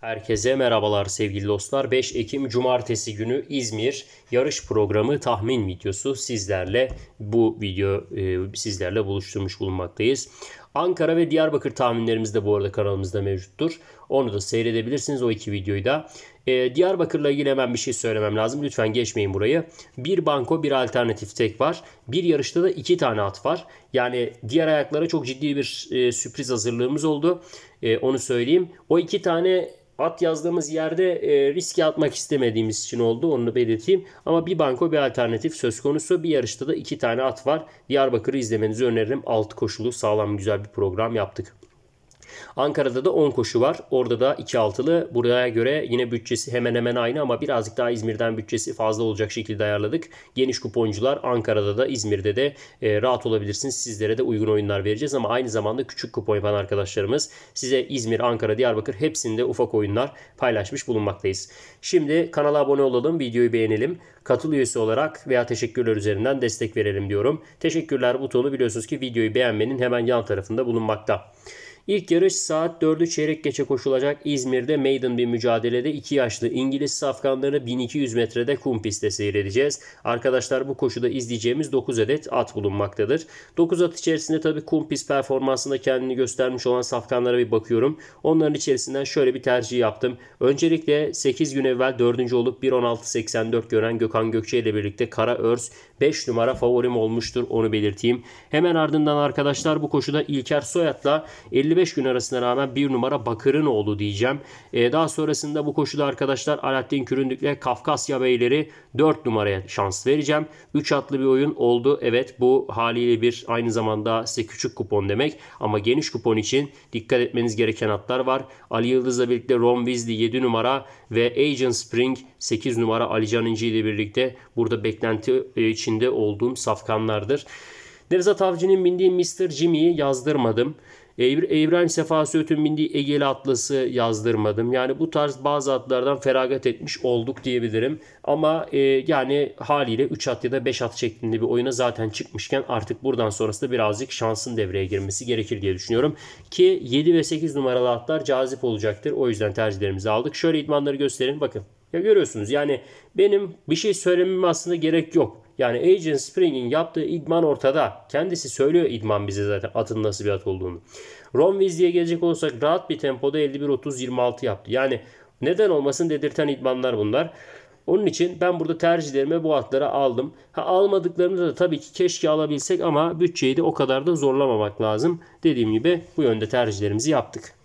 Herkese merhabalar sevgili dostlar. 5 Ekim Cumartesi günü İzmir yarış programı tahmin videosu sizlerle bu video e, sizlerle buluşturmuş bulunmaktayız. Ankara ve Diyarbakır tahminlerimiz de bu arada kanalımızda mevcuttur. Onu da seyredebilirsiniz o iki videoyu da. Ee, Diyarbakır'la ilgili hemen bir şey söylemem lazım. Lütfen geçmeyin burayı. Bir banko bir alternatif tek var. Bir yarışta da iki tane at var. Yani diğer ayaklara çok ciddi bir e, sürpriz hazırlığımız oldu. E, onu söyleyeyim. O iki tane at yazdığımız yerde e, riske atmak istemediğimiz için oldu. Onu belirteyim. Ama bir banko bir alternatif söz konusu. Bir yarışta da iki tane at var. Diyarbakır'ı izlemenizi öneririm. Altı koşulu sağlam güzel bir program yaptık. Ankara'da da 10 koşu var. Orada da 2 altılı. Buraya göre yine bütçesi hemen hemen aynı ama birazcık daha İzmir'den bütçesi fazla olacak şekilde ayarladık. Geniş kuponcular Ankara'da da İzmir'de de e, rahat olabilirsiniz. Sizlere de uygun oyunlar vereceğiz ama aynı zamanda küçük kupon yapan arkadaşlarımız size İzmir, Ankara, Diyarbakır hepsinde ufak oyunlar paylaşmış bulunmaktayız. Şimdi kanala abone olalım, videoyu beğenelim. Katıl üyesi olarak veya teşekkürler üzerinden destek verelim diyorum. Teşekkürler butonu biliyorsunuz ki videoyu beğenmenin hemen yan tarafında bulunmakta. İlk yarış saat 4'ü çeyrek geçe koşulacak İzmir'de maiden bir mücadelede 2 yaşlı İngiliz safkanları 1200 metrede kum pistte seyredeceğiz. Arkadaşlar bu koşuda izleyeceğimiz 9 adet at bulunmaktadır. 9 at içerisinde tabi kum pist performansında kendini göstermiş olan safkanlara bir bakıyorum. Onların içerisinden şöyle bir tercih yaptım. Öncelikle 8 gün evvel 4. olup 1.16.84 gören Gökhan Gökçe ile birlikte Kara Örs 5 numara favorim olmuştur onu belirteyim. Hemen ardından arkadaşlar bu koşuda İlker Soyat'la 55 gün arasına rağmen 1 numara Bakır'ın oğlu diyeceğim. Ee, daha sonrasında bu koşuda arkadaşlar Alaaddin Küründük'le Kafkasya Beyleri 4 numaraya şans vereceğim. 3 atlı bir oyun oldu. Evet bu haliyle bir aynı zamanda size küçük kupon demek. Ama geniş kupon için dikkat etmeniz gereken atlar var. Ali Yıldız'la birlikte Ron Weasley 7 numara ve Agent Spring 8 numara Ali Can İnci ile birlikte burada beklenti için içinde olduğum safkanlardır. Nevzat Avcı'nın bindiği Mr. Jimmy'yi yazdırmadım. Evren Sefa Söğüt'ün bindiği Egeli Atlas'ı yazdırmadım. Yani bu tarz bazı atlardan feragat etmiş olduk diyebilirim. Ama e, yani haliyle 3 at ya da 5 at şeklinde bir oyuna zaten çıkmışken artık buradan sonrası da birazcık şansın devreye girmesi gerekir diye düşünüyorum. Ki 7 ve 8 numaralı atlar cazip olacaktır. O yüzden tercihlerimizi aldık. Şöyle idmanları gösterin. Bakın ya görüyorsunuz yani benim bir şey söylemem aslında gerek yok. Yani Agent Spring'in yaptığı idman ortada. Kendisi söylüyor idman bize zaten atın nasıl bir at olduğunu. Ron Weasley'e gelecek olsak rahat bir tempoda 51-30-26 yaptı. Yani neden olmasın dedirten idmanlar bunlar. Onun için ben burada tercihlerime bu atlara aldım. Ha, almadıklarımda da tabii ki keşke alabilsek ama bütçeyi de o kadar da zorlamamak lazım. Dediğim gibi bu yönde tercihlerimizi yaptık.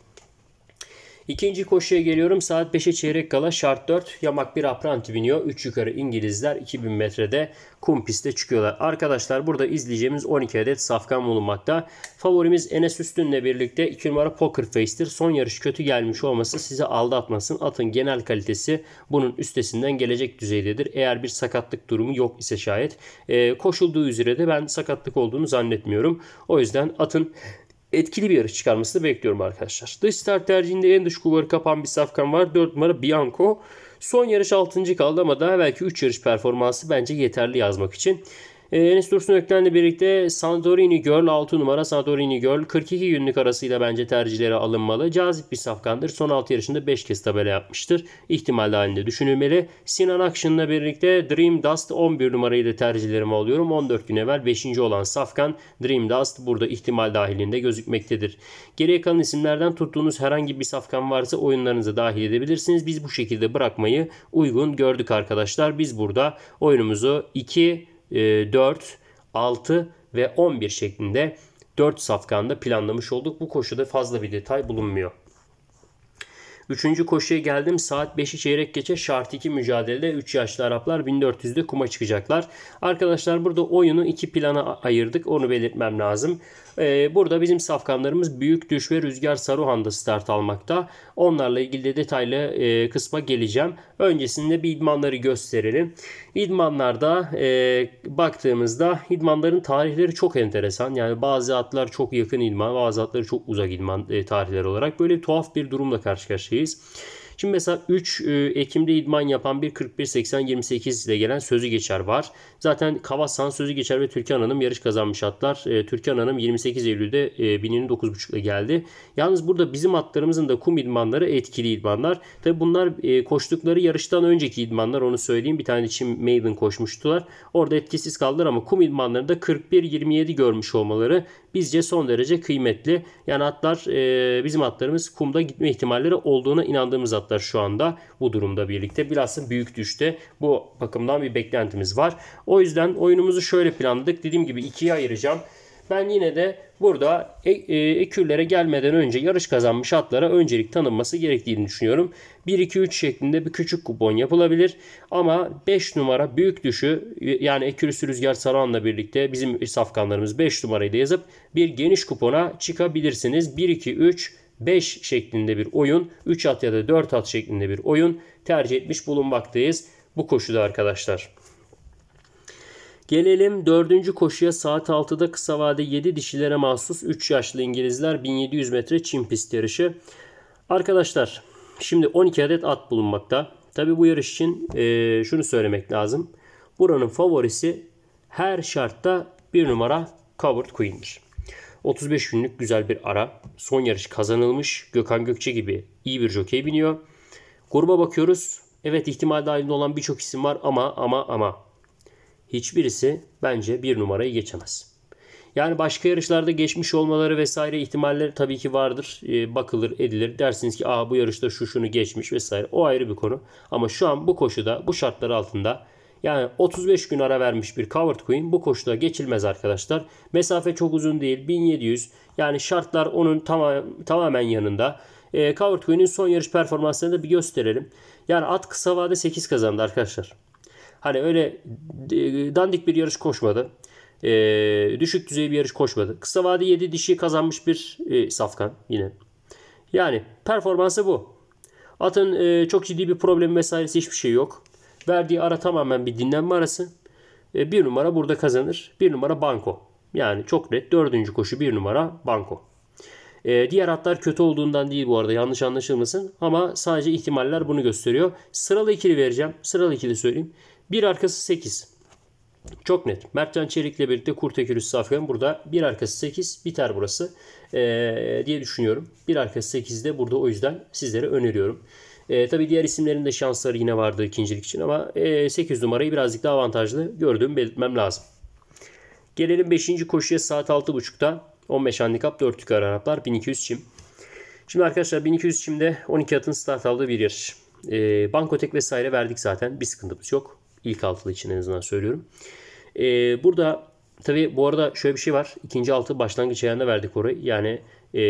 İkinci koşuya geliyorum. Saat 5'e çeyrek kala şart 4. Yamak bir apranti biniyor. 3 yukarı İngilizler 2000 metrede kum piste çıkıyorlar. Arkadaşlar burada izleyeceğimiz 12 adet safkan bulunmakta. Favorimiz Enes Üstün'le birlikte 2 numara Poker Face'tir. Son yarış kötü gelmiş olması sizi aldatmasın. Atın genel kalitesi bunun üstesinden gelecek düzeydedir. Eğer bir sakatlık durumu yok ise şayet. E, koşulduğu üzere de ben sakatlık olduğunu zannetmiyorum. O yüzden atın etkili bir yarış çıkarmasını bekliyorum arkadaşlar. Dış start tercihinde en dış kulvarı kapan bir safkan var. 4 numara Bianco. Son yarış 6. kaldı ama daha belki 3 yarış performansı bence yeterli yazmak için. E, Enes Dursun Ökten'le birlikte Santorini Girl 6 numara Santorini Girl 42 günlük arasıyla bence tercihleri alınmalı. Cazip bir safkandır. Son 6 yarışında 5 kez tabela yapmıştır. İhtimal halinde düşünülmeli. Sinan Akşın'la birlikte Dream Dust 11 numarayı da tercihlerimi alıyorum. 14 gün evvel 5. olan safkan Dream Dust burada ihtimal dahilinde gözükmektedir. Geriye kalan isimlerden tuttuğunuz herhangi bir safkan varsa oyunlarınıza dahil edebilirsiniz. Biz bu şekilde bırakmayı uygun gördük arkadaşlar. Biz burada oyunumuzu 2 4, e, 6 ve 11 şeklinde 4 safkanda planlamış olduk. Bu koşuda fazla bir detay bulunmuyor. Üçüncü koşuya geldim. Saat 5'i çeyrek geçe şart 2 mücadelede 3 yaşlı Araplar 1400'de kuma çıkacaklar. Arkadaşlar burada oyunu iki plana ayırdık. Onu belirtmem lazım. Ee, burada bizim safkanlarımız Büyük Düş ve Rüzgar Saruhan'da start almakta. Onlarla ilgili de detaylı e, kısma geleceğim. Öncesinde bir idmanları gösterelim. İdmanlarda e, baktığımızda idmanların tarihleri çok enteresan. Yani bazı atlar çok yakın idman, bazı atları çok uzak idman e, tarihleri olarak. Böyle tuhaf bir durumla karşı karşıyayız. Şimdi mesela 3 e, Ekim'de idman yapan bir 41-80-28 ile gelen sözü geçer var. Zaten Kavasan sözü geçer ve Türkan Hanım yarış kazanmış atlar. E, Türkan Hanım 28 Eylül'de e, bininin 9.5 ile geldi. Yalnız burada bizim atlarımızın da kum idmanları etkili idmanlar. Tabi bunlar koştukları yarıştan önceki idmanlar onu söyleyeyim. Bir tane için Maiden koşmuştular. Orada etkisiz kaldılar ama kum idmanlarında 41-27 görmüş olmaları bizce son derece kıymetli. Yani atlar e, bizim atlarımız kumda gitme ihtimalleri olduğuna inandığımız atlar şu anda bu durumda birlikte. Bilhassa büyük düşte bu bakımdan bir beklentimiz var. O yüzden oyunumuzu şöyle planladık. Dediğim gibi ikiye ayıracağım. Ben yine de burada e, e, ekürlere gelmeden önce yarış kazanmış atlara öncelik tanınması gerektiğini düşünüyorum. 1-2-3 şeklinde bir küçük kupon yapılabilir. Ama 5 numara büyük düşü yani ekürüsü rüzgar saranla birlikte bizim safkanlarımız 5 numarayı da yazıp bir geniş kupona çıkabilirsiniz. 1-2-3 5 şeklinde bir oyun, 3 at ya da 4 at şeklinde bir oyun tercih etmiş bulunmaktayız bu koşuda arkadaşlar. Gelelim dördüncü koşuya saat 6'da kısa vade 7 dişilere mahsus 3 yaşlı İngilizler 1700 metre çim pist yarışı. Arkadaşlar şimdi 12 adet at bulunmakta. Tabi bu yarış için e, şunu söylemek lazım. Buranın favorisi her şartta bir numara Covered Queen'dir. 35 günlük güzel bir ara. Son yarış kazanılmış. Gökhan Gökçe gibi iyi bir jokey biniyor. Gruba bakıyoruz. Evet ihtimal dahilinde olan birçok isim var ama ama ama hiçbirisi bence bir numarayı geçemez. Yani başka yarışlarda geçmiş olmaları vesaire ihtimalleri tabii ki vardır. E, bakılır edilir. Dersiniz ki Aa, bu yarışta şu şunu geçmiş vesaire. O ayrı bir konu. Ama şu an bu koşuda bu şartlar altında yani 35 gün ara vermiş bir Covered Queen bu koşuda geçilmez arkadaşlar. Mesafe çok uzun değil. 1700 yani şartlar onun tamam, tamamen yanında. E, Covered Queen'in son yarış performansını da bir gösterelim. Yani at kısa vade 8 kazandı arkadaşlar. Hani öyle dandik bir yarış koşmadı. E, düşük düzey bir yarış koşmadı. Kısa vade 7 dişi kazanmış bir e, safkan yine. Yani performansı bu. Atın e, çok ciddi bir problemi vesairesi hiçbir şey yok. Verdiği ara tamamen bir dinlenme arası. E, bir numara burada kazanır. Bir numara banko. Yani çok net dördüncü koşu bir numara banko. E, diğer hatlar kötü olduğundan değil bu arada yanlış anlaşılmasın. Ama sadece ihtimaller bunu gösteriyor. Sıralı ikili vereceğim. Sıralı ikili söyleyeyim. Bir arkası 8. Çok net. Mertcan Çelik'le birlikte Kurtekürüs Safyan burada bir arkası 8 biter burası ee, diye düşünüyorum. Bir arkası 8'de burada o yüzden sizlere öneriyorum. E, tabii diğer isimlerin de şansları yine vardı ikincilik için ama e, 8 numarayı birazcık daha avantajlı gördüğümü belirtmem lazım. Gelelim 5. koşuya saat 6.30'da 15 handikap 4 yukarı Araplar 1200 çim. Şimdi arkadaşlar 1200 çimde 12 atın start aldığı bir yarış. E, bankotek vesaire verdik zaten bir sıkıntımız yok. İlk altılı için en azından söylüyorum. E, burada tabii bu arada şöyle bir şey var. İkinci altı başlangıç ayağında verdik orayı. Yani e,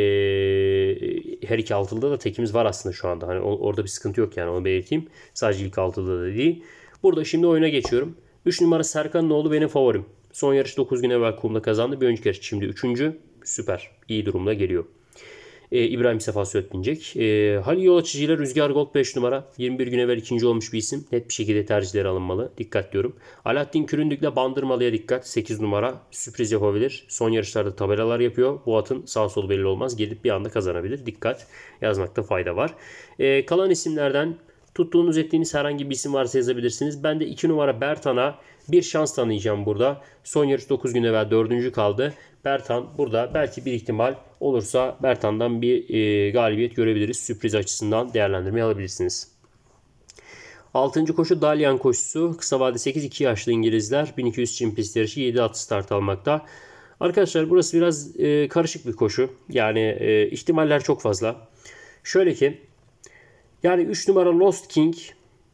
her iki altılıda da tekimiz var aslında şu anda. Hani orada bir sıkıntı yok yani onu belirteyim. Sadece ilk altılıda da değil. Burada şimdi oyuna geçiyorum. 3 numara Serkan Noğlu benim favorim. Son yarış 9 gün evvel kumda kazandı. Bir önceki yarış şimdi 3. Süper. İyi durumda geliyor. Ee, İbrahim Sefa Söğüt binecek. Ee, Halil Yol Açıcı Rüzgar Gold 5 numara. 21 gün evvel ikinci olmuş bir isim. Net bir şekilde tercihleri alınmalı. Dikkat diyorum. Alaaddin Küründük'le Bandırmalı'ya dikkat. 8 numara. Sürpriz yapabilir. Son yarışlarda tabelalar yapıyor. Bu atın sağ sol belli olmaz. Gelip bir anda kazanabilir. Dikkat. Yazmakta fayda var. Ee, kalan isimlerden tuttuğunuz ettiğiniz herhangi bir isim varsa yazabilirsiniz. Ben de 2 numara Bertan'a bir şans tanıyacağım burada. Son yarış 9 gün evvel 4. kaldı. Bertan burada belki bir ihtimal olursa Bertan'dan bir e, galibiyet görebiliriz. Sürpriz açısından değerlendirmeyi alabilirsiniz. 6. koşu Dalyan koşusu. Kısa vade 8 2 yaşlı İngilizler. 1200 çim pist yarışı 7 at start almakta. Arkadaşlar burası biraz e, karışık bir koşu. Yani e, ihtimaller çok fazla. Şöyle ki yani 3 numara Lost King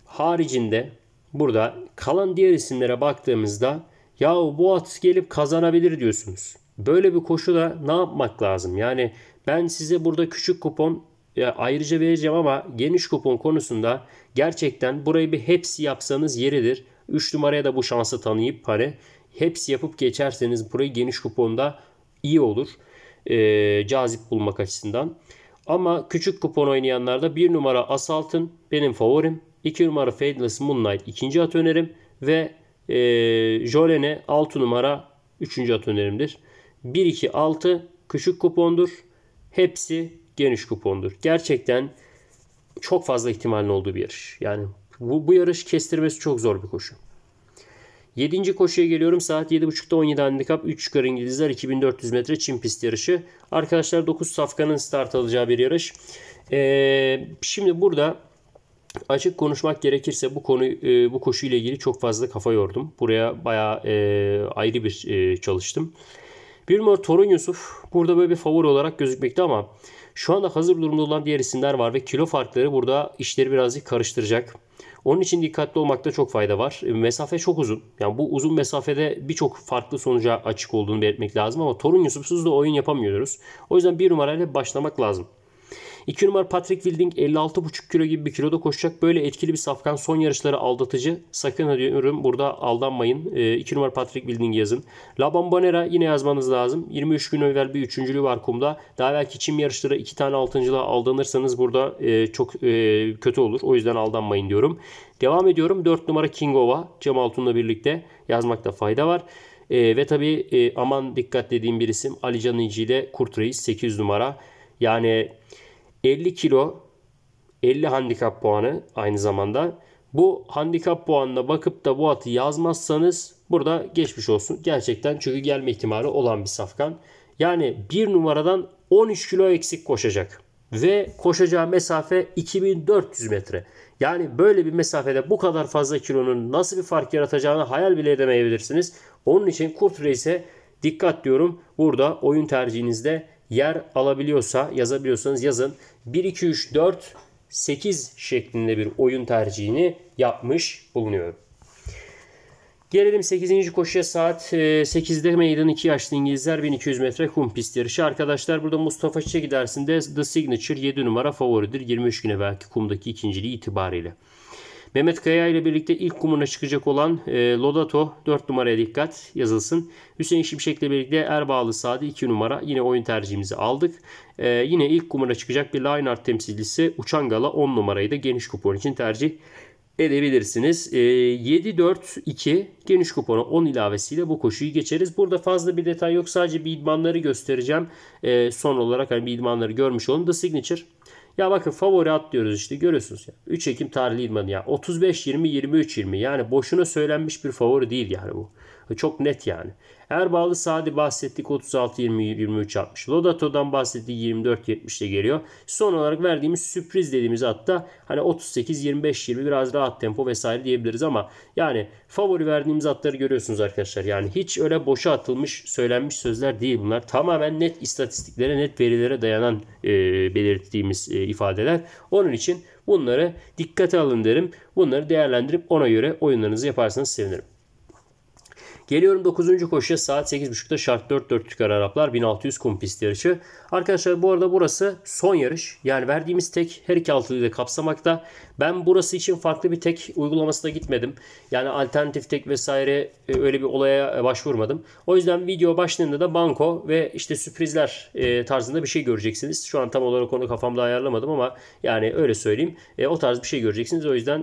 haricinde burada kalan diğer isimlere baktığımızda ya bu at gelip kazanabilir diyorsunuz. Böyle bir koşuda ne yapmak lazım? Yani ben size burada küçük kupon e, ayrıca vereceğim ama geniş kupon konusunda gerçekten burayı bir hepsi yapsanız yeridir. 3 numaraya da bu şansı tanıyıp hani hepsi yapıp geçerseniz burayı geniş kuponda iyi olur. E, cazip bulmak açısından. Ama küçük kupon oynayanlarda 1 numara Assault'ın benim favorim. 2 numara Fadeless Moonlight ikinci at önerim. Ve e, Jolene 6 numara üçüncü at önerimdir. 1, 2, 6 küçük kupondur. Hepsi geniş kupondur. Gerçekten çok fazla ihtimalin olduğu bir yarış. Yani bu, bu yarış kestirmesi çok zor bir koşu. 7. koşuya geliyorum. Saat 7.30'da 17 handikap 3 çıkar İngilizler 2400 metre çim pist yarışı. Arkadaşlar 9 safkanın start alacağı bir yarış. Ee, şimdi burada açık konuşmak gerekirse bu konu e, bu koşu ile ilgili çok fazla kafa yordum. Buraya bayağı e, ayrı bir e, çalıştım. Bir numara Torun Yusuf burada böyle bir favori olarak gözükmekte ama şu anda hazır durumda olan diğer isimler var ve kilo farkları burada işleri birazcık karıştıracak. Onun için dikkatli olmakta çok fayda var. Mesafe çok uzun. Yani bu uzun mesafede birçok farklı sonuca açık olduğunu belirtmek lazım ama Torun Yusuf'suz da oyun yapamıyoruz. O yüzden bir numarayla başlamak lazım. 2 numara Patrick Wilding 56,5 kilo gibi bir kiloda koşacak. Böyle etkili bir safkan son yarışları aldatıcı. Sakın diyorum burada aldanmayın. 2 ee, numara Patrick Wilding yazın. La Bombonera yine yazmanız lazım. 23 gün evvel bir üçüncülüğü var kumda. Daha belki çim yarışları 2 tane altıncılığa aldanırsanız burada e, çok e, kötü olur. O yüzden aldanmayın diyorum. Devam ediyorum. 4 numara Kingova. Cem Altun'la birlikte yazmakta fayda var. E, ve tabii e, aman dikkat dediğim bir isim Ali Can İnci ile Kurt Reis 8 numara. Yani 50 kilo 50 handikap puanı aynı zamanda. Bu handikap puanına bakıp da bu atı yazmazsanız burada geçmiş olsun. Gerçekten çünkü gelme ihtimali olan bir safkan. Yani bir numaradan 13 kilo eksik koşacak. Ve koşacağı mesafe 2400 metre. Yani böyle bir mesafede bu kadar fazla kilonun nasıl bir fark yaratacağını hayal bile edemeyebilirsiniz. Onun için Kurt Reis'e dikkat diyorum. Burada oyun tercihinizde yer alabiliyorsa yazabiliyorsanız yazın. 1, 2, 3, 4, 8 şeklinde bir oyun tercihini yapmış bulunuyorum. Gelelim 8. koşuya saat 8'de meydan 2 yaşlı İngilizler 1200 metre kum pist yarışı. Arkadaşlar burada Mustafa Çiçek dersinde The Signature 7 numara favoridir. 23 güne belki kumdaki ikinciliği itibariyle. Mehmet Kaya ile birlikte ilk kumuna çıkacak olan e, Lodato 4 numaraya dikkat yazılsın. Hüseyin Şimşek ile birlikte Erbağlı Sadi 2 numara. Yine oyun tercihimizi aldık. E, yine ilk kumuna çıkacak bir line art temsilcisi Uçangala 10 numarayı da geniş kupon için tercih edebilirsiniz. E, 7-4-2 geniş kupona 10 ilavesiyle bu koşuyu geçeriz. Burada fazla bir detay yok. Sadece bir idmanları göstereceğim. E, son olarak hani bir idmanları görmüş olun. The Signature ya bakın favori atlıyoruz işte görüyorsunuz ya. 3 Ekim tarihli idmanı ya. 35-20 23-20 yani boşuna söylenmiş bir favori değil yani bu. Çok net yani. Erbağlı Sadi bahsettik 36-20-23 atmış. Lodato'dan bahsettik 24-70'te geliyor. Son olarak verdiğimiz sürpriz dediğimiz hatta hani 38-25-20 biraz rahat tempo vesaire diyebiliriz ama yani favori verdiğimiz atları görüyorsunuz arkadaşlar. Yani hiç öyle boşa atılmış söylenmiş sözler değil bunlar. Tamamen net istatistiklere net verilere dayanan e, belirttiğimiz e, ifadeler. Onun için bunları dikkate alın derim. Bunları değerlendirip ona göre oyunlarınızı yaparsanız sevinirim. Geliyorum 9. koşuya saat 8.30'da şart 4 4 çıkar Araplar 1600 kum pist yarışı. Arkadaşlar bu arada burası son yarış. Yani verdiğimiz tek her iki altılıyı da kapsamakta. Ben burası için farklı bir tek uygulamasına gitmedim. Yani alternatif tek vesaire e, öyle bir olaya e, başvurmadım. O yüzden video başlığında da banko ve işte sürprizler e, tarzında bir şey göreceksiniz. Şu an tam olarak onu kafamda ayarlamadım ama yani öyle söyleyeyim. O tarz bir şey göreceksiniz. O yüzden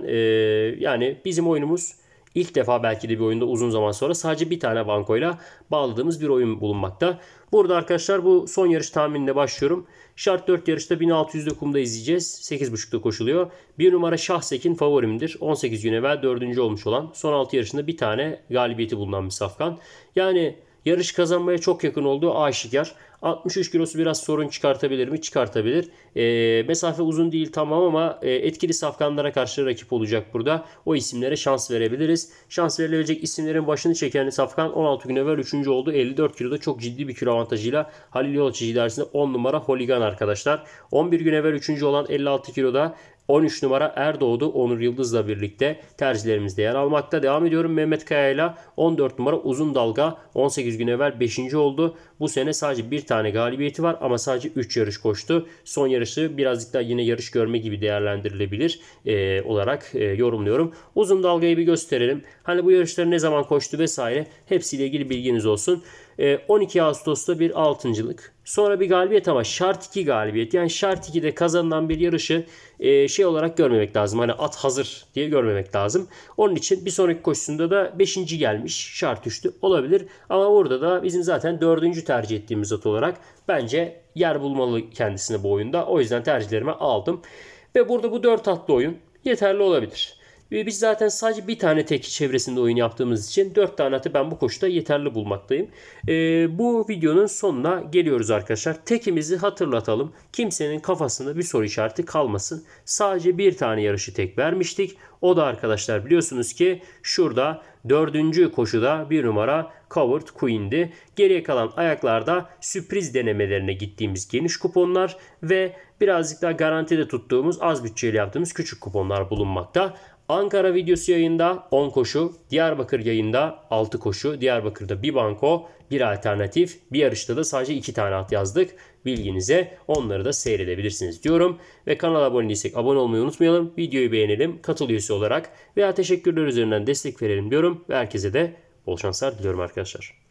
yani bizim oyunumuz İlk defa belki de bir oyunda uzun zaman sonra sadece bir tane bankoyla bağladığımız bir oyun bulunmakta. Burada arkadaşlar bu son yarış tahminine başlıyorum. Şart 4 yarışta 1600'de kumda izleyeceğiz. 8.5'da koşuluyor. Bir numara Şahsekin favorimdir. 18 gün evvel 4. olmuş olan. Son 6 yarışında bir tane galibiyeti bulunan bir safkan. Yani yarış kazanmaya çok yakın olduğu aşikar. 63 kilosu biraz sorun çıkartabilir mi? Çıkartabilir. E, mesafe uzun değil tamam ama e, etkili safkanlara karşı rakip olacak burada. O isimlere şans verebiliriz. Şans verilebilecek isimlerin başını çeken safkan 16 gün evvel 3. oldu. 54 kiloda çok ciddi bir kilo avantajıyla Halil Yolçıcı dersinde 10 numara Holigan arkadaşlar. 11 gün evvel 3. olan 56 kiloda 13 numara Erdoğdu Onur Yıldız'la birlikte tercihlerimizde yer almakta. Devam ediyorum Mehmet Kaya ile 14 numara Uzun Dalga 18 gün evvel 5. oldu. Bu sene sadece bir tane galibiyeti var ama sadece 3 yarış koştu. Son yarışı birazcık daha yine yarış görme gibi değerlendirilebilir e, olarak e, yorumluyorum. Uzun Dalga'yı bir gösterelim. Hani bu yarışları ne zaman koştu vesaire hepsiyle ilgili bilginiz olsun. 12 ee, Ağustos'ta bir altıncılık. Sonra bir galibiyet ama şart 2 galibiyet. Yani şart 2'de kazanılan bir yarışı e, şey olarak görmemek lazım. Hani at hazır diye görmemek lazım. Onun için bir sonraki koşusunda da 5. gelmiş. Şart 3'tü olabilir. Ama orada da bizim zaten 4. tercih ettiğimiz at olarak bence yer bulmalı kendisine bu oyunda. O yüzden tercihlerimi aldım. Ve burada bu 4 atlı oyun yeterli olabilir. Ve biz zaten sadece bir tane tek çevresinde oyun yaptığımız için 4 tane atı ben bu koşuda yeterli bulmaktayım. Ee, bu videonun sonuna geliyoruz arkadaşlar. Tekimizi hatırlatalım. Kimsenin kafasında bir soru işareti kalmasın. Sadece bir tane yarışı tek vermiştik. O da arkadaşlar biliyorsunuz ki şurada dördüncü koşuda bir numara Covered Queen'di. Geriye kalan ayaklarda sürpriz denemelerine gittiğimiz geniş kuponlar ve birazcık daha garantide tuttuğumuz az bütçeyle yaptığımız küçük kuponlar bulunmakta. Ankara videosu yayında 10 koşu, Diyarbakır yayında 6 koşu, Diyarbakır'da bir banko, bir alternatif, bir yarışta da sadece 2 tane at yazdık. Bilginize onları da seyredebilirsiniz diyorum. Ve kanala abone değilsek abone olmayı unutmayalım. Videoyu beğenelim, katıl üyesi olarak veya teşekkürler üzerinden destek verelim diyorum. Ve herkese de bol şanslar diliyorum arkadaşlar.